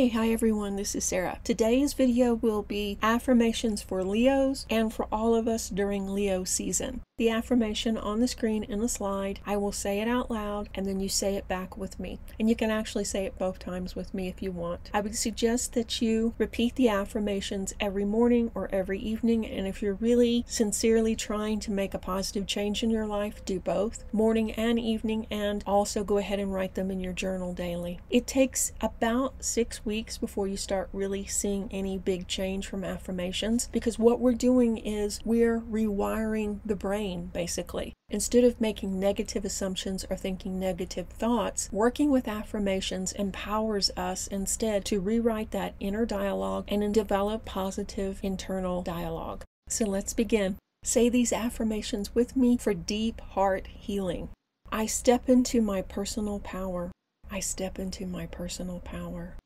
Hey, hi everyone, this is Sarah. Today's video will be affirmations for Leos and for all of us during Leo season. The affirmation on the screen in the slide, I will say it out loud and then you say it back with me. And you can actually say it both times with me if you want. I would suggest that you repeat the affirmations every morning or every evening. And if you're really sincerely trying to make a positive change in your life, do both morning and evening, and also go ahead and write them in your journal daily. It takes about six weeks before you start really seeing any big change from affirmations because what we're doing is we're rewiring the brain brain, basically. Instead of making negative assumptions or thinking negative thoughts, working with affirmations empowers us instead to rewrite that inner dialogue and develop positive internal dialogue. So let's begin. Say these affirmations with me for deep heart healing. I step into my personal power. I step into my personal power.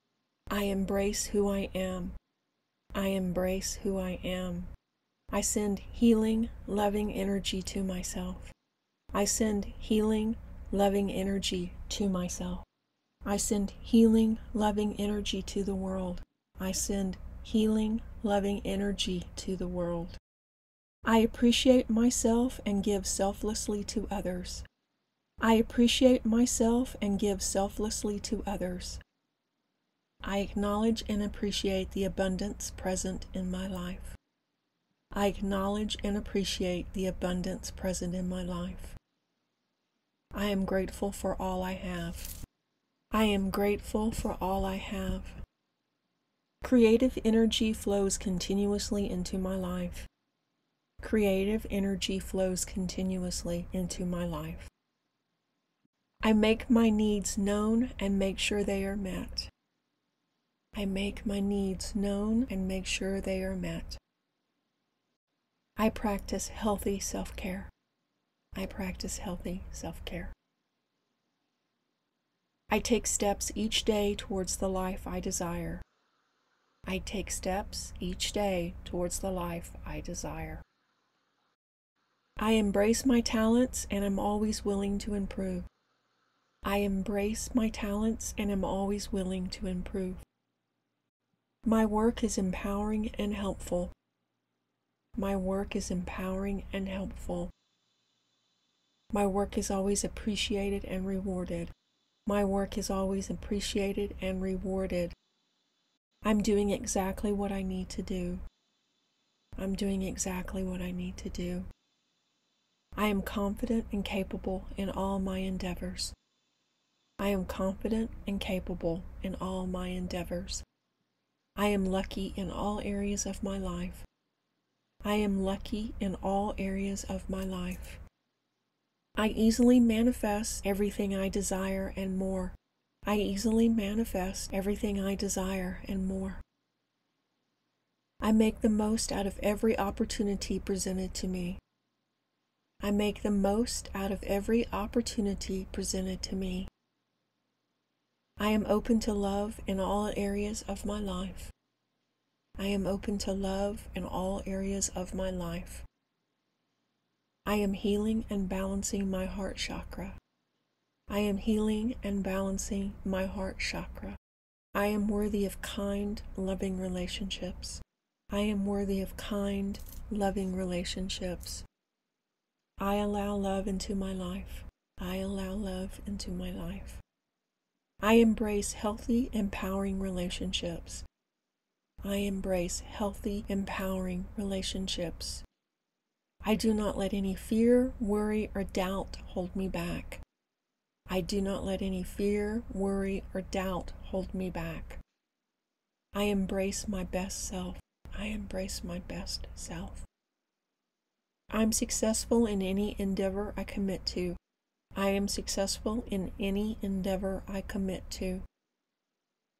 I embrace who I am. I embrace who I am. I send healing, loving energy to myself. I send healing, loving energy to myself. I send healing, loving energy to the world. I send healing, loving energy to the world. I appreciate myself and give selflessly to others. I appreciate myself and give selflessly to others. I acknowledge and appreciate the abundance present in my life. I acknowledge and appreciate the abundance present in my life. I am grateful for all I have. I am grateful for all I have. Creative energy flows continuously into my life. Creative energy flows continuously into my life. I make my needs known and make sure they are met. I make my needs known and make sure they are met. I practice healthy self care. I practice healthy self care. I take steps each day towards the life I desire. I take steps each day towards the life I desire. I embrace my talents and am always willing to improve. I embrace my talents and am always willing to improve. My work is empowering and helpful. My work is empowering and helpful. My work is always appreciated and rewarded. My work is always appreciated and rewarded. I'm doing exactly what I need to do. I'm doing exactly what I need to do. I am confident and capable in all my endeavors. I am confident and capable in all my endeavors. I am lucky in all areas of my life. I am lucky in all areas of my life. I easily manifest everything I desire and more. I easily manifest everything I desire and more. I make the most out of every opportunity presented to me. I make the most out of every opportunity presented to me. I am open to love in all areas of my life. I am open to love in all areas of my life. I am healing and balancing my heart chakra. I am healing and balancing my heart chakra. I am worthy of kind, loving relationships. I am worthy of kind, loving relationships. I allow love into my life. I allow love into my life. I embrace healthy, empowering relationships. I embrace healthy, empowering relationships. I do not let any fear, worry, or doubt hold me back. I do not let any fear, worry, or doubt hold me back. I embrace my best self. I embrace my best self. I'm successful in any endeavor I commit to. I am successful in any endeavor I commit to.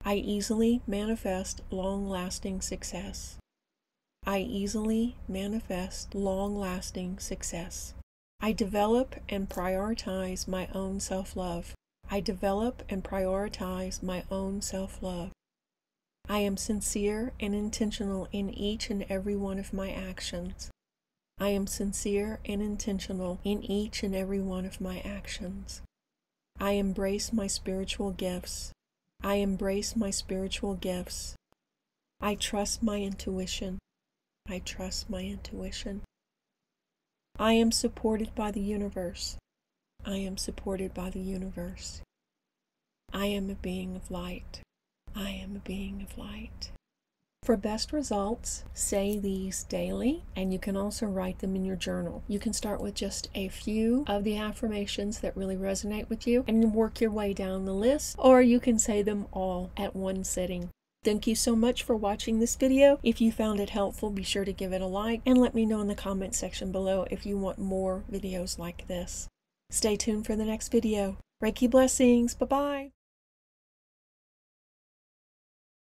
I easily manifest long lasting success. I easily manifest long lasting success. I develop and prioritize my own self love. I develop and prioritize my own self love. I am sincere and intentional in each and every one of my actions. I am sincere and intentional in each and every one of my actions. I embrace my spiritual gifts. I embrace my spiritual gifts. I trust my intuition. I trust my intuition. I am supported by the universe. I am supported by the universe. I am a being of light. I am a being of light. For best results, say these daily, and you can also write them in your journal. You can start with just a few of the affirmations that really resonate with you and work your way down the list, or you can say them all at one sitting. Thank you so much for watching this video. If you found it helpful, be sure to give it a like and let me know in the comment section below if you want more videos like this. Stay tuned for the next video. Reiki blessings. Bye-bye.